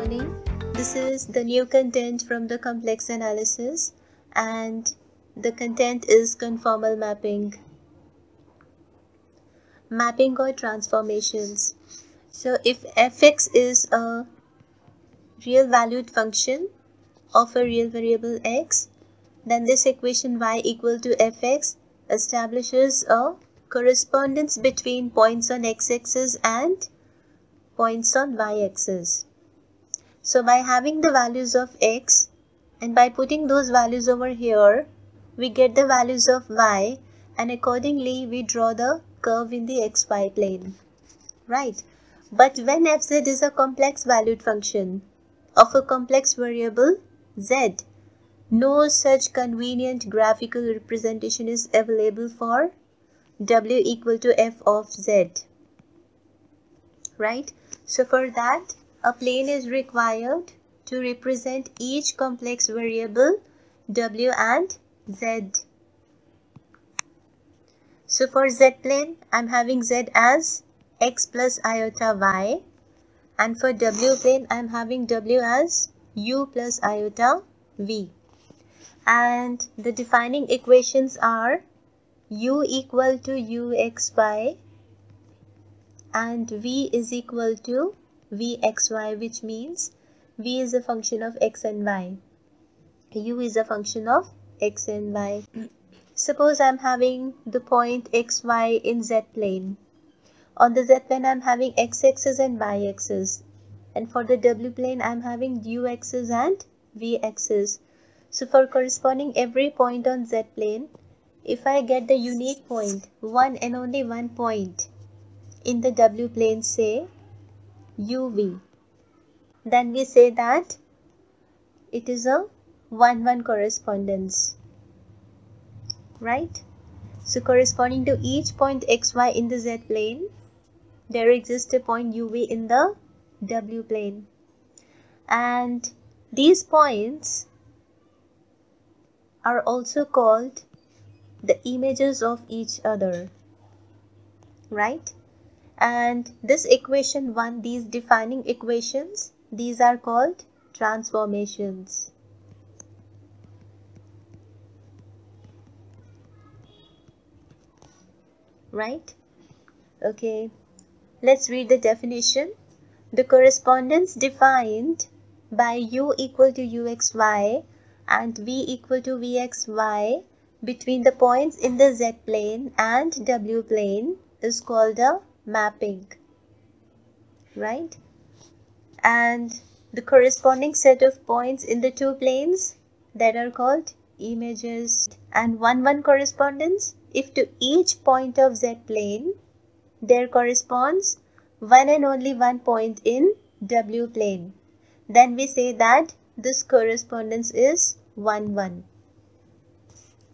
This is the new content from the complex analysis and the content is conformal mapping. Mapping or transformations. So if fx is a real valued function of a real variable x, then this equation y equal to fx establishes a correspondence between points on x-axis and points on y-axis. So by having the values of x and by putting those values over here, we get the values of y and accordingly we draw the curve in the xy plane. Right. But when fz is a complex valued function of a complex variable z, no such convenient graphical representation is available for w equal to f of z. Right? So for that, a plane is required to represent each complex variable w and z. So for z plane, I'm having z as x plus iota y and for w plane, I'm having w as u plus iota v. And the defining equations are u equal to uxy and v is equal to vxy which means v is a function of x and y. u is a function of x and y. Suppose I'm having the point xy in z plane. On the z plane I'm having x-axis and y-axis and for the w plane I'm having u-axis and v-axis. So for corresponding every point on z plane, if I get the unique point, one and only one point, in the W plane say UV. Then we say that it is a 1-1 correspondence. Right? So corresponding to each point xy in the z plane, there exists a point uv in the w plane. And these points are also called the images of each other. Right? And this equation 1 these defining equations these are called transformations. Right? Okay. Let's read the definition. The correspondence defined by u equal to uxy and v equal to vxy between the points in the z plane and w plane is called a mapping right? And the corresponding set of points in the two planes that are called images and one one correspondence. If to each point of z plane there corresponds one and only one point in w plane. Then we say that this correspondence is 1 1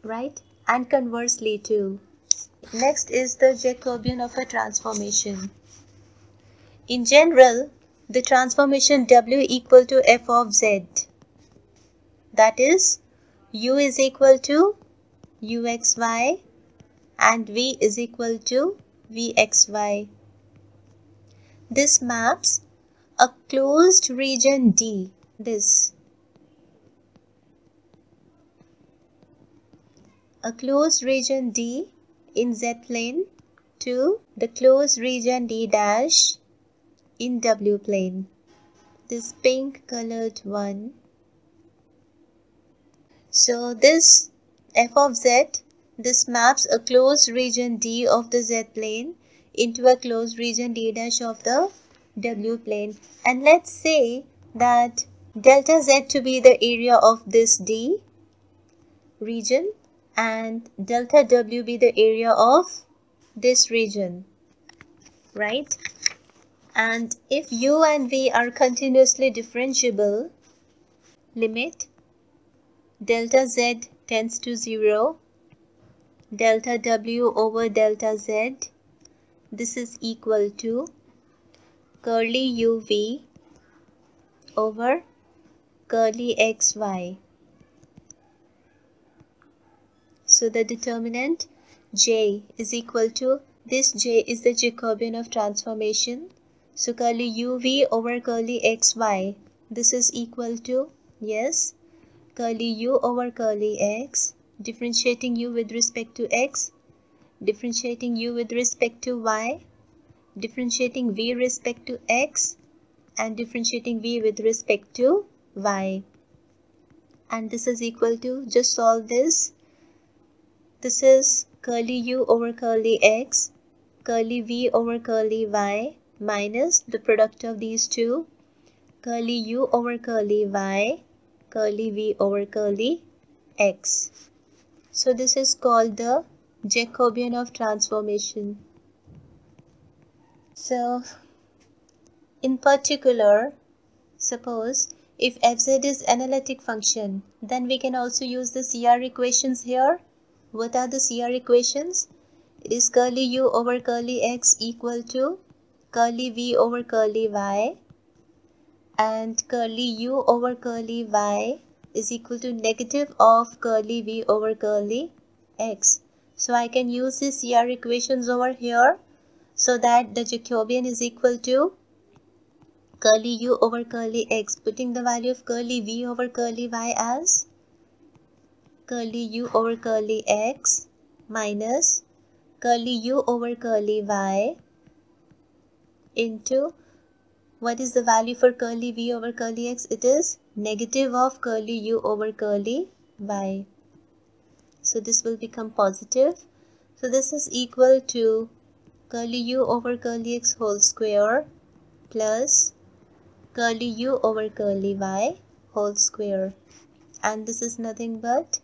right? And conversely too Next is the Jacobian of a transformation. In general, the transformation W equal to f of z. That is, u is equal to uxy and v is equal to vxy. This maps a closed region D. This. A closed region D in Z plane to the closed region D dash in W plane. This pink colored one. So this f of z, this maps a closed region D of the Z plane into a closed region D dash of the W plane. And let's say that delta Z to be the area of this D region and delta W be the area of this region, right? And if U and V are continuously differentiable, limit delta Z tends to 0, delta W over delta Z, this is equal to curly UV over curly XY. So the determinant j is equal to this j is the Jacobian of transformation. So curly uv over curly xy this is equal to yes curly u over curly x. Differentiating u with respect to x. Differentiating u with respect to y. Differentiating v with respect to x. And differentiating v with respect to y. And this is equal to just solve this this is curly u over curly x curly v over curly y minus the product of these two curly u over curly y curly v over curly x. So this is called the Jacobian of transformation. So in particular suppose if fz is analytic function then we can also use the CR equations here what are the CR equations it is curly u over curly x equal to curly v over curly y and curly u over curly y is equal to negative of curly v over curly x. So I can use these CR equations over here so that the Jacobian is equal to curly u over curly x putting the value of curly v over curly y as curly u over curly x minus curly u over curly y into what is the value for curly v over curly x? It is negative of curly u over curly y. So this will become positive. So this is equal to curly u over curly x whole square plus curly u over curly y whole square. And this is nothing but,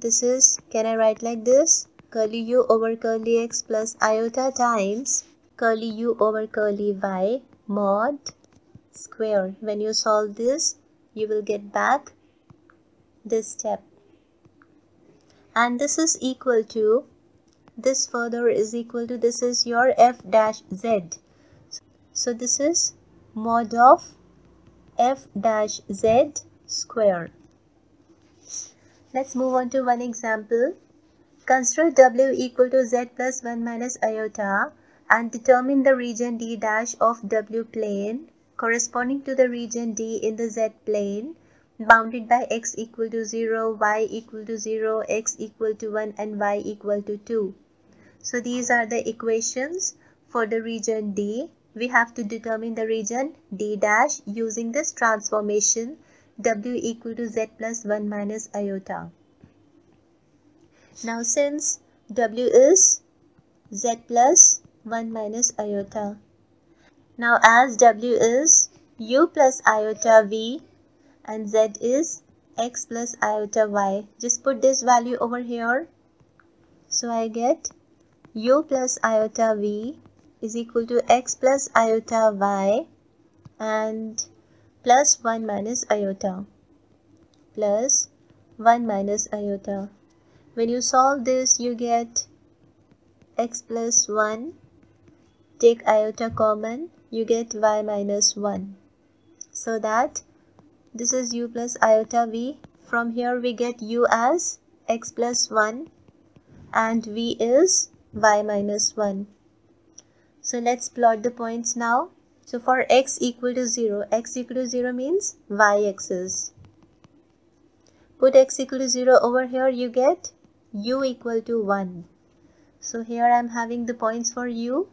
this is, can I write like this? Curly u over curly x plus iota times curly u over curly y mod square. When you solve this, you will get back this step. And this is equal to, this further is equal to, this is your f dash z. So this is mod of f dash z square. Let's move on to one example. Construct w equal to z plus 1 minus iota and determine the region D dash of W plane corresponding to the region D in the Z plane bounded by x equal to 0, y equal to 0, x equal to 1 and y equal to 2. So these are the equations for the region D. We have to determine the region D dash using this transformation W equal to Z plus 1 minus iota. Now since W is Z plus 1 minus iota. Now as W is U plus iota V and Z is X plus iota Y. Just put this value over here. So I get U plus iota V is equal to X plus iota Y and plus 1 minus iota. Plus 1 minus iota. When you solve this you get x plus 1 take iota common you get y minus 1 so that this is u plus iota v. From here we get u as x plus 1 and v is y minus 1 so let's plot the points now so for x equal to 0 x equal to 0 means y axis. Put x equal to 0 over here you get u equal to 1 so here I'm having the points for u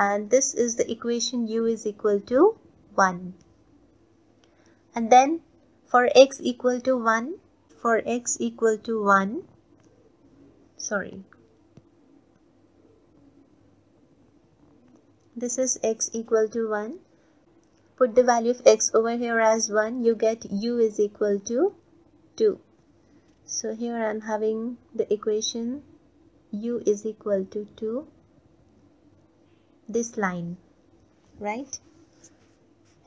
and this is the equation u is equal to 1 and then for x equal to 1 for x equal to 1 sorry this is x equal to 1 put the value of x over here as 1 you get u is equal to 2 so here I'm having the equation u is equal to 2 this line right?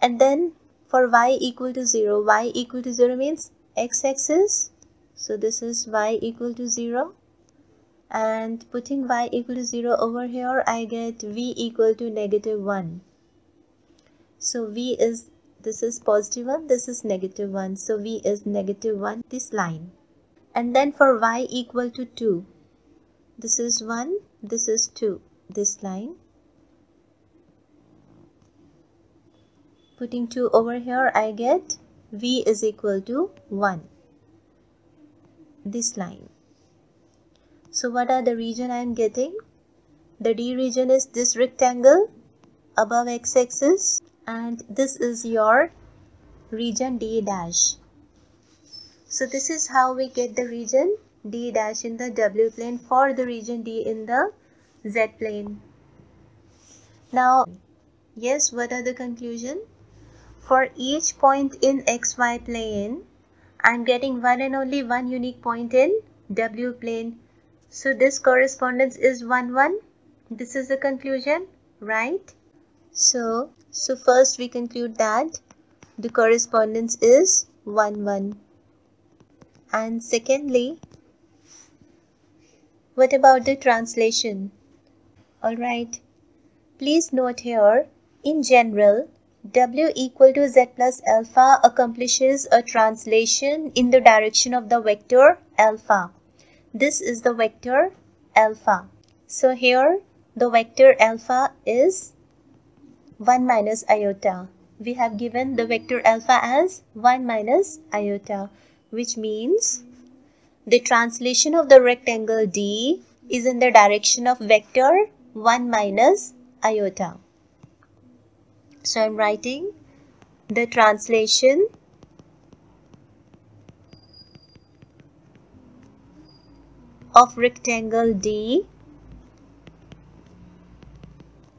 And then for y equal to 0 y equal to 0 means x-axis so this is y equal to 0 and putting y equal to 0 over here I get v equal to negative 1 so v is this is positive 1 this is negative 1 so v is negative 1 this line. And then for y equal to 2 this is 1 this is 2 this line. Putting 2 over here I get V is equal to 1 this line so what are the region I am getting the D region is this rectangle above x-axis and this is your region D dash so this is how we get the region D dash in the W plane for the region D in the Z plane. Now, yes, what are the conclusion? For each point in XY plane, I'm getting one and only one unique point in W plane. So this correspondence is 1, 1. This is the conclusion, right? So, so first we conclude that the correspondence is 1, 1 and secondly what about the translation alright please note here in general w equal to z plus alpha accomplishes a translation in the direction of the vector alpha this is the vector alpha so here the vector alpha is 1 minus iota we have given the vector alpha as 1 minus iota which means the translation of the rectangle D is in the direction of vector 1 minus iota. So I'm writing the translation of rectangle D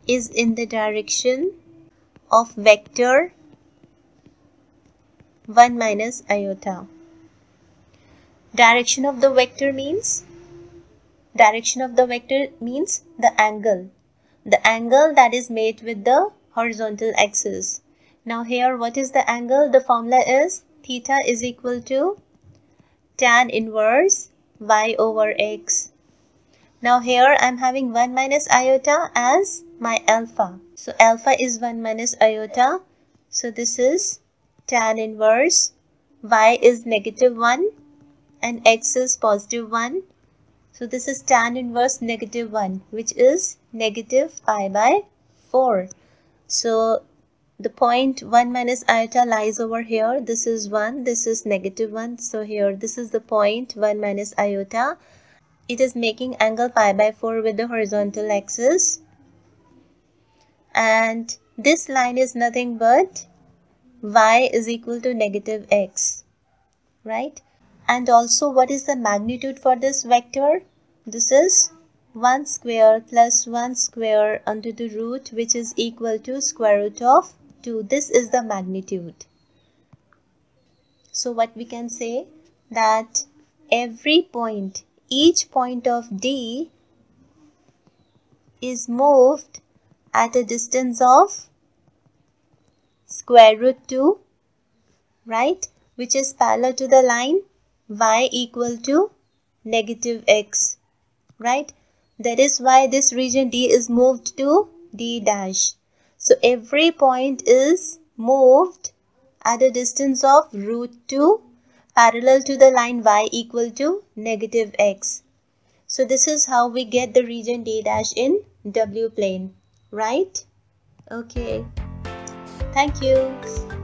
is in the direction of vector 1 minus iota. Direction of the vector means direction of the vector means the angle. The angle that is made with the horizontal axis. Now here what is the angle? The formula is theta is equal to tan inverse y over x. Now here I am having 1 minus iota as my alpha. So alpha is 1 minus iota. So this is tan inverse y is negative 1 and x is positive 1. So this is tan inverse negative 1 which is negative pi by 4. So the point 1 minus iota lies over here. This is 1, this is negative 1. So here this is the point 1 minus iota. It is making angle pi by 4 with the horizontal axis. And this line is nothing but y is equal to negative x, right? And also what is the magnitude for this vector? This is 1 square plus 1 square under the root which is equal to square root of 2. This is the magnitude. So what we can say that every point, each point of D is moved at a distance of square root 2, right, which is parallel to the line y equal to negative x, right? That is why this region D is moved to D dash. So every point is moved at a distance of root 2 parallel to the line y equal to negative x. So this is how we get the region D dash in W plane, right? Okay. Thank you.